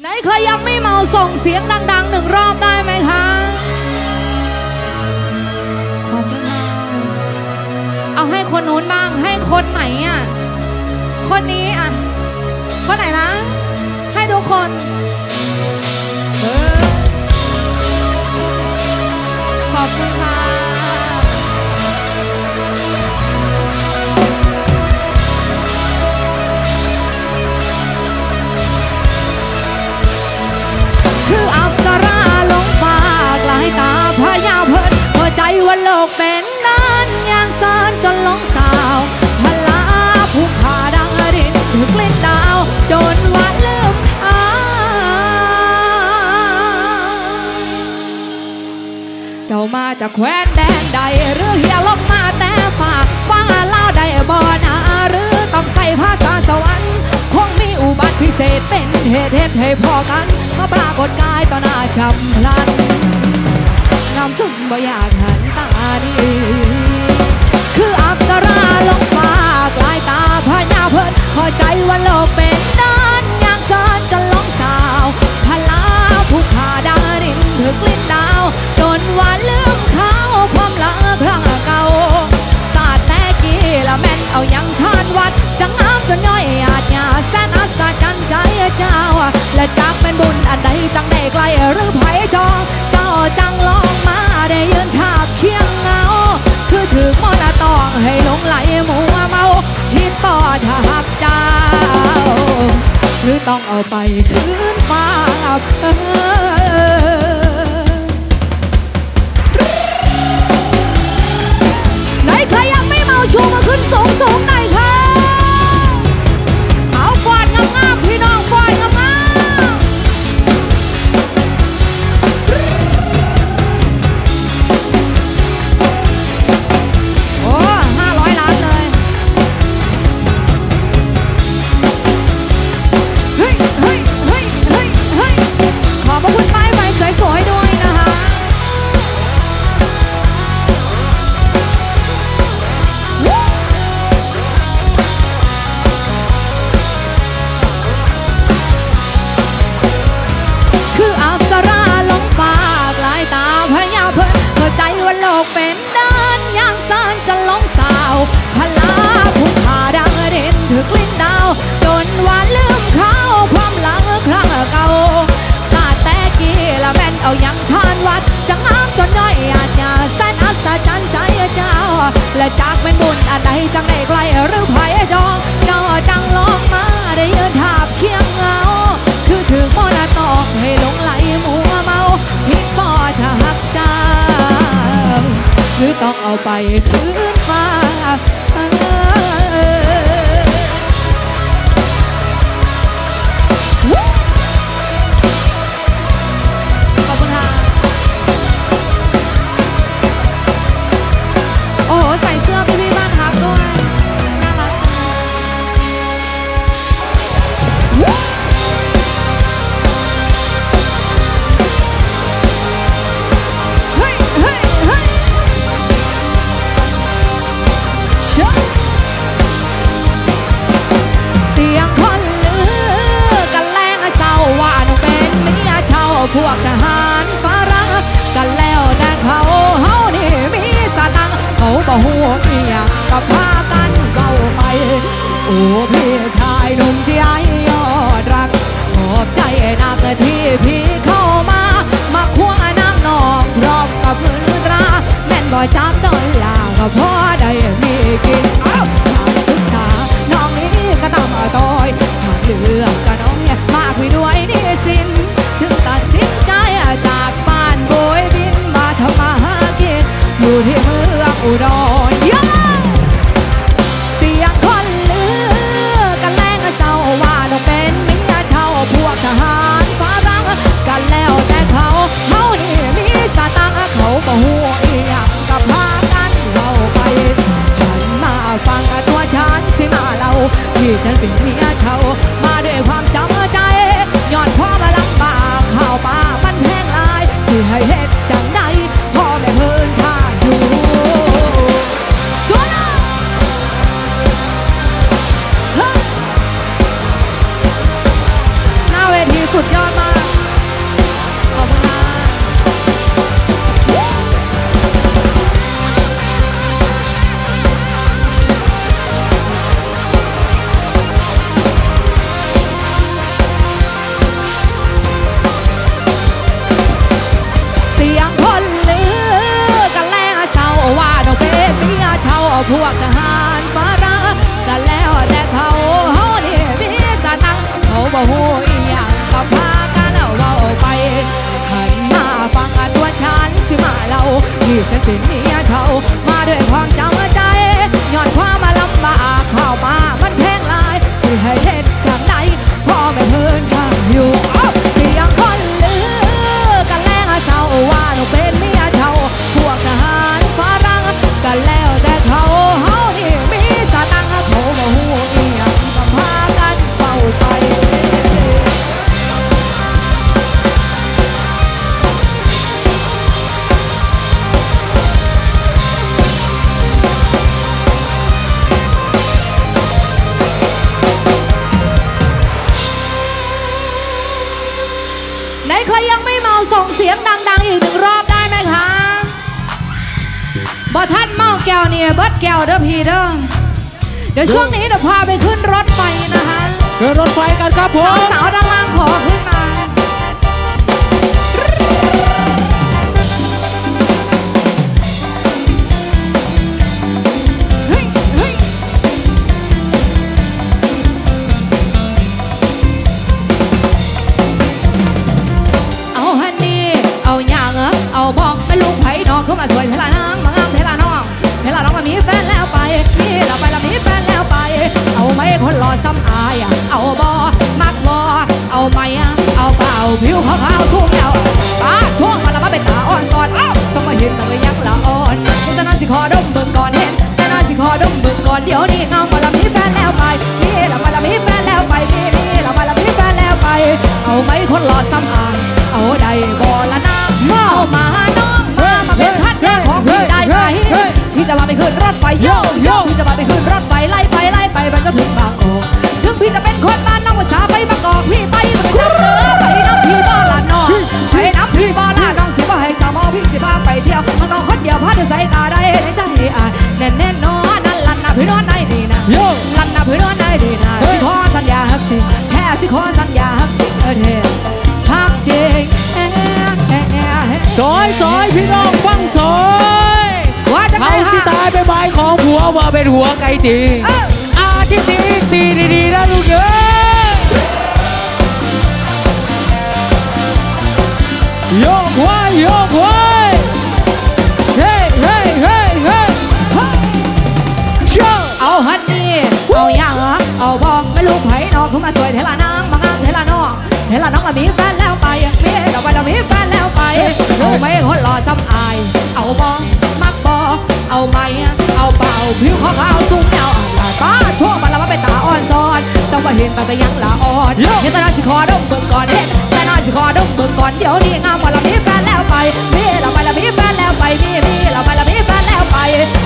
ไหนใครยังไม่เมาส่งเสียงดังๆหนึ่งรอบได้ไหมคะ ขอบคุณค่ะเอาให้คนนู้นบ้างให้คนไหนอะ คนนี้อะ คนไหนนะ ให้ทุกคนขอบคุณค่ะานจนหลงสาวพลาผู้ขาดังดินถูกกลิ้นดาว จนว่าลืมเขาเจ้ามาจากแคว้นแดนใด หรือเฮียลงมาแต่ฝากฟังเล่าได้บ่นาหรือต้องใส่ภาษาสวรรค์คงมีอุบัติพิเศษเป็นเหตุเหตุให้พอกัน มาปรากฏกายต่อหน้าชำพลันน้ำจุ่มบ่อยากหันตาดี คืออับสราลงฟ้ากลายตาพญาเพิ่นพอใจว่าโลกเป็นด้านยางเกินจนลงสาวพลาผู้ขาดารินถึกลิ้นดาว จนว่าลืมเขาความหลังครั้งเก่าศาสตร์แต่กี้ละแม่นเอายังทานวัดจังงามจนย่อยอาจยาแสนอัศจรรย์ใจเจ้า และจากเป็นบุญอันใดจังได้ไกลหรือไผจองเจ้าจังลองมาได้ยืนทาบเคียงเงา คือถือมอนาตองให้หลงไหลมัวเมาผิดต่อถ้าหักเจ้า หรือต้องเอาไปคืนฟ้าเพิ่น ต้องเอาไปคืนมา แก้วเด้อพี่เด้อเดี๋ยวช่วงนี้เดี๋ยวพาไปขึ้นรถไฟนะคะเดินรถไฟกันครับผมสาวๆด้านล่างขอขึ้นมาเฮ้ยเฮ้ยเอาฮันนี่เอาอย่างเออเอาบอกเป็นลูกไผ่นอกเข้ามาสวยเทลานางมางาม เทลาน้องเทลามามีแฟนแล้วไปมีเราไปแล้วมีแฟนแล้วไป เอาไหมคนหล่อซ้ำอายเอาบอมักบอเอาไหมอะเอาเปล่าผิวขาวๆทุ่งยาวตาช่วงมันละมาเป็นตาอ่อนสอนเอ้าต้องมาเห็นต้องมายักละอ่อนคุณจะนอนสิคอดมเบิ่งก่อนเห็นแต่นอนสิคอดมเบิ่งก่อนเดี๋ยวนี้เงามาละมีแฟนแล้วไปมีเราไปแล้วมีแฟนแล้วไปมีมีเราไปแล้วมีแฟนแล้วไป เอาไหมคนหล่อซ้ำอายเอาได้บ่ละนางเอามาน้องมามาเป็นพันแรกของพี่ได้ไหม จะมาไปขึ้นรถไฟโยโย่พี่จะมาไปขึ้นรถไฟไล่ไปไล่ไปมันจะถึงบางโอกถึงพี่จะเป็นคนบ้านน้องภาษาไปบางกอกพี่ไปมันจะเจอไปน้ำพี่บ้านละน้องไปน้ำพี่บ้านละน้องสิบ่ให้สาวมอพี่สิพาไปเที่ยวข้างนอกคนเดียวพาจะใส่ตาได้ในใจอะแน่นแน่นอนนั่นลันนะพี่นอนในนี่นะโยลันนะพี่นอนในนี่นะสิขอสัญญาฮักจริงแค่สิขอสัญญาฮักจริงเออเทฮักจริงเอ๊ะเอ๊ะเอ๊ะเอ๊ะซอยซอยพี่น้องฟังซอยว่าจะไปเขาสิหาตายไปใบของผัวว่าเป็นหัวไก่ตีอาทิตย์นี้ตีดีๆนะลูกเด้อยกไว้ยกไว้เฮ้เฮ้เฮ้เฮ้เฮ้เจ้เอาฮันนี่เอาอย่างเหรอเอาบอกไม่รู้ไผ่นอกขึ้นมาสวยเทลานางมางามเทลานองเทลาน้องก็มีแฟนแล้วไปมีเราไปเรามีแฟนแล้วไปรู้ไหมคนหล่อซ้ำอาย เอาบองมัก เอาไหมเอาเปล่าผิวขาวๆสูงยาวอะตาทั่วมันละมาเป็นตาอ่อนซ้อนต้องมาเห็นตั้งแต่ยังละอ่อนเห็นแต่นาสิคอดมเบิ่งก่อนเห็นแต่นาสิคอดมเบิ่งก่อนเดี๋ยวนี้งามว่าเรามีแฟนแล้วไปมีเราไปเรามีแฟนแล้วไปมีมีเราไปเรามีแฟนแล้วไป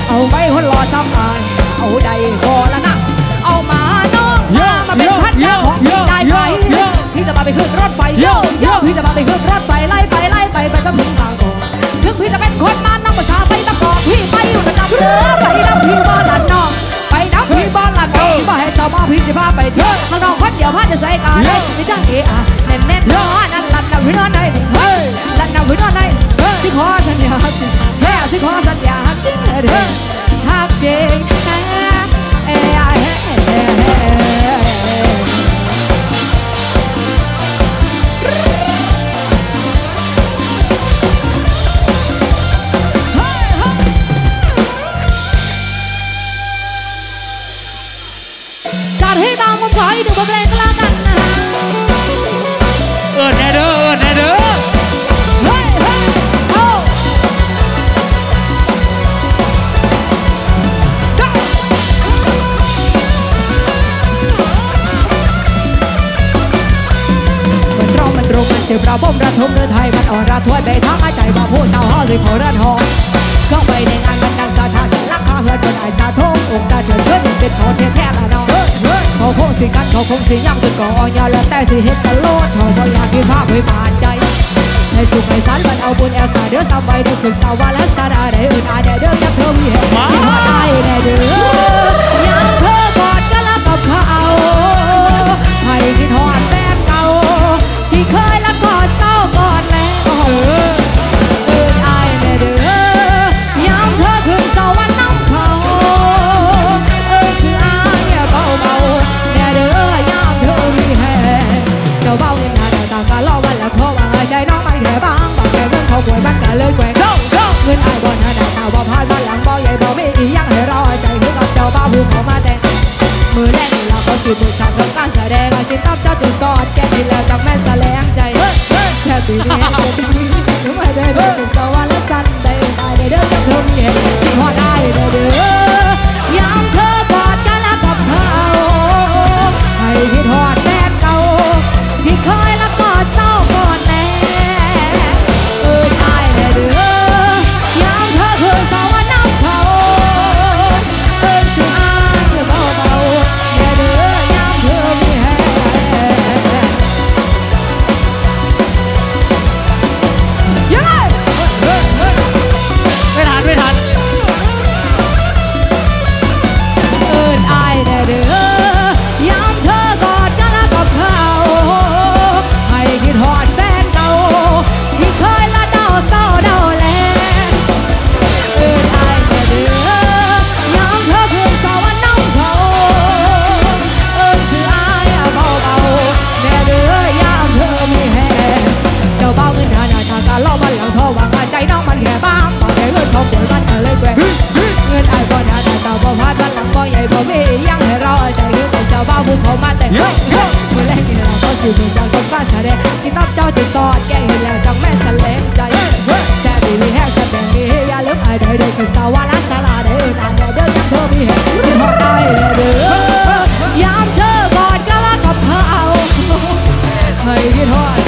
เอาไหมคนหล่อซ้ำอายเอาใดพอละนะเอามาน้องมามาเป็นพันยาของพี่ได้ไหมพี่จะมาไปขึ้นรถไฟโยโยพี่จะมาไปขึ้นรถไฟไล่ไปไล่ไปไปจนถึงบางกอกถึงพี่จะเป็นคนมาน้ อยู่ระดับเรือไปน้ำพี่บ้านละน้อง ไปน้ำพี่บ้านละน้องบ่ให้สาวมอพี่จะพาไปเที่ยวข้างนอกคนเดียวพาจะใส่กาได้ไม่จ้างเอะอะแน่นแน่นนอนนั่นลันนำพี่นอนได้ดิเฮ้ยลันนำพี่นอนได้สิขอสัญญาสิแค่สิขอสัญญาจริงเด้อฮักจริงเอ้ยเอ้ยเอ้ยเอ้ย ขออีกหนึ่งบทเพลงก็แล้วกันนะเอิดแนเด้อเอิดแนเดอเฮ้ยเฮ้ยโอ้จ้ามันร้องมันรุมมันเจ็บเราบ่มระทมเรือไทยมันอ่อนระทวยไปทั้งใจมาพูดเต่าห่อเลยขอระทองก็ไปในงานมันดังสาธาสลักขาเฮือนบนไอ้สาทงองค์ตาเฉิดเชิดเป็นขอเทแท้ละน้อง เขาคงสิกันเขาคงสิย่ำจนก่อนยาแล้วแต่สิเฮ็ดตลอดเขาบ่อยากมีภาพให้บานใจให้สุขให้สันมันเอาบุญแอลสาเดือดสบายเดือดขึ้นสาวาและสาดาได้อื่นอาเดเดือดยักเธอมีเหตุมาได้แน่เดือดยังเธอกอดกันแล้วกับเขา ยังให้รอใจคือคนเจ้าบ้าบุกเข้ามาแต่เฮ้ยเมื่อแรกที่เราก็คือเมื่อเจ้าคนบ้านแสดงที่ตับเจ้าจะสอดแก่เห็นแล้วจังแม่สเลงใจแต่ดีมีแห้งจะนแต่มีอย่าลืมไอ้เด้เด้อคือสาวรักสาราเด้อนานเด้อเดินยังเธอมีเหตุที่บอกได้เด้อยามเธอกอดก็รักกับเธอเอาให้คิดหอด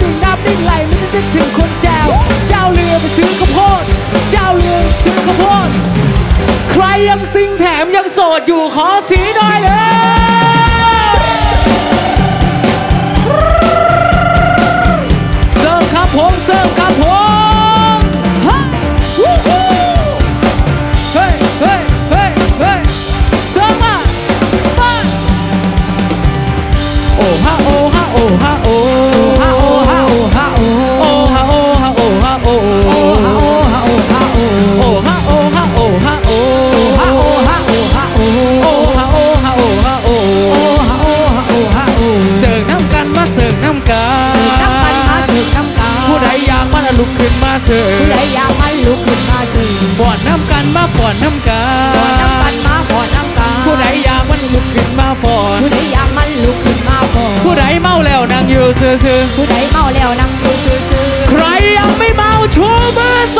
จึงน้ำนิ่งไหลไม่ได้ถึงคนแจวเจ้าเรือไปซื้อข้าวโพด เจ้าเรือซื้อข้าวโพด ใครยังซิงแถมยังโสดอยู่ขอสีหน่อยเลย อน้ำกานอน้ำกันมาฟ้อน้ำกาผู้ใดอยากมันลุกขึ้นมาฟอนผู้ใดอยากมันลุกขึ้นมาฟอนผู้ใดเมาแล้วนั่งอยู่ซื่อๆผู้ใดเมาแล้วนั่งอยู่ซื่อๆใครยังไม่เมาชูมือส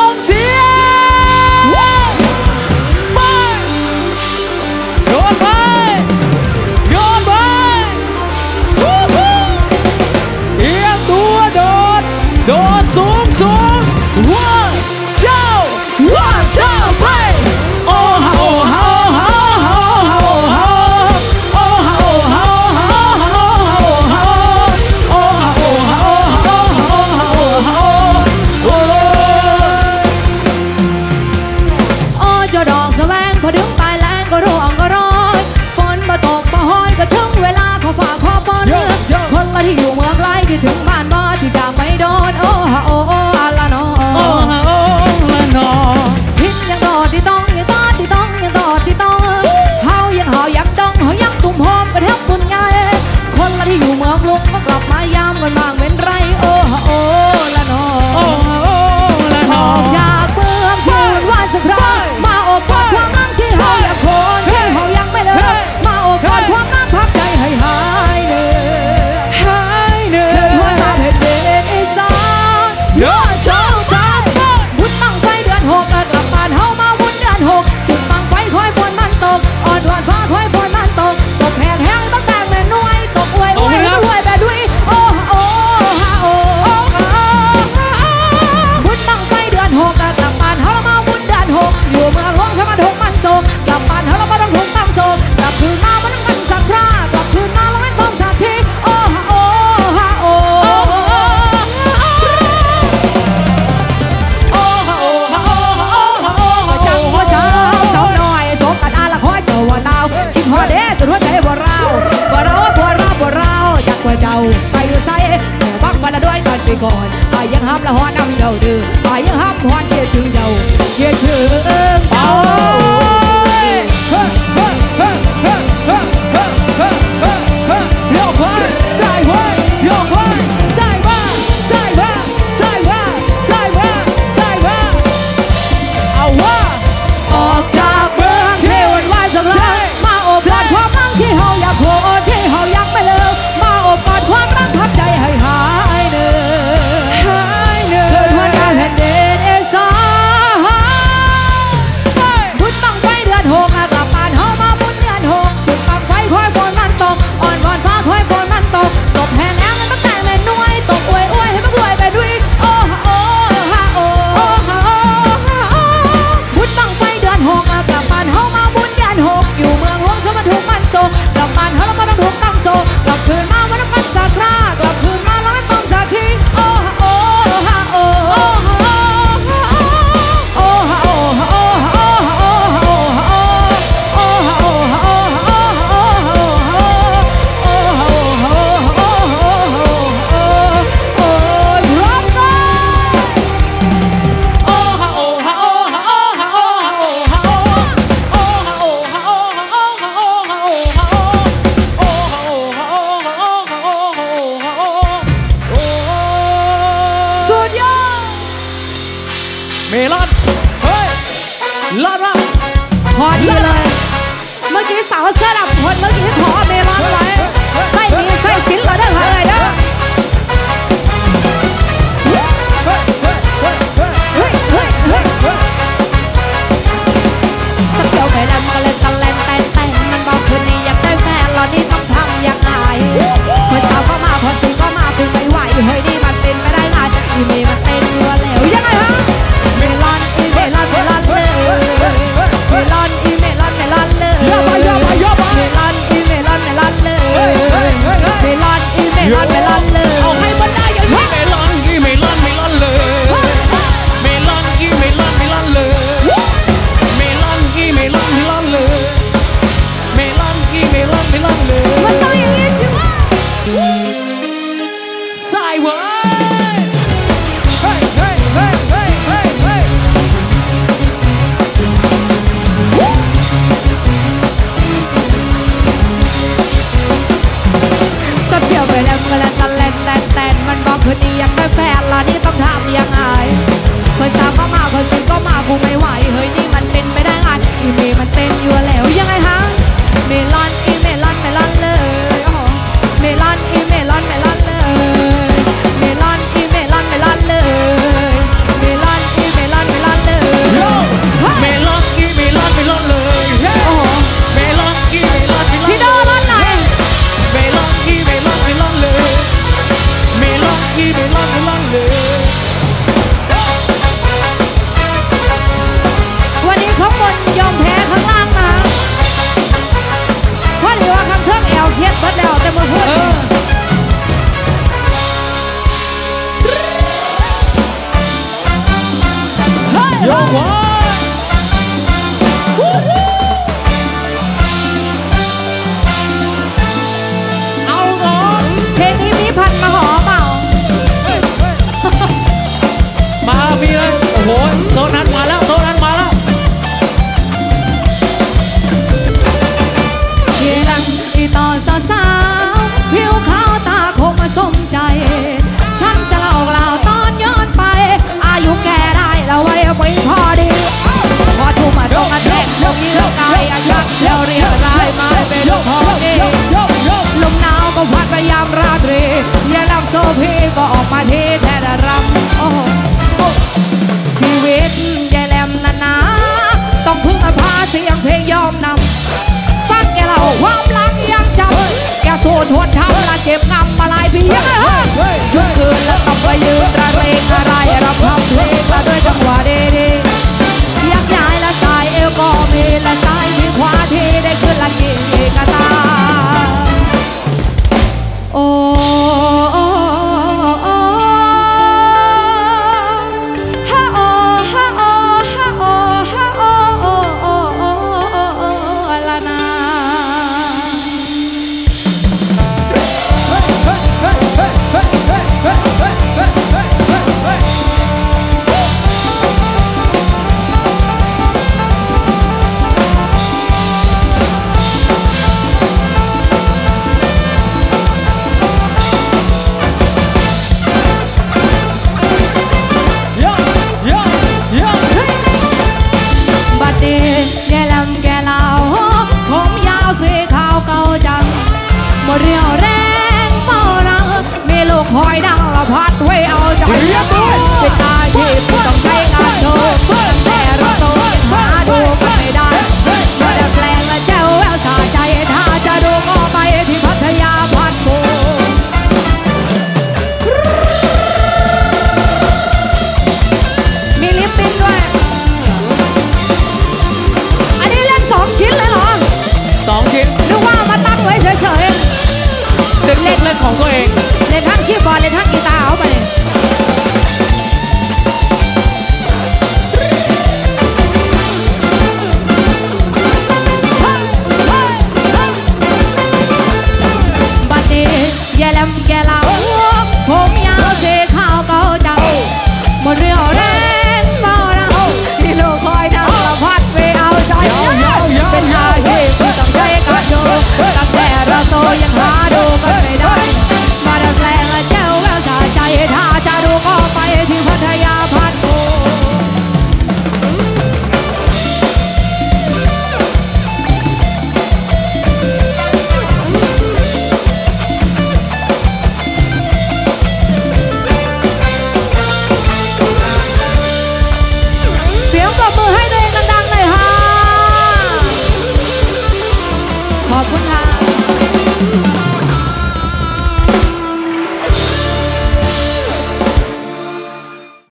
fire แกลำแกเหลาผมยาวสีขาวเก่าจังหมดเรี่ยว Get out.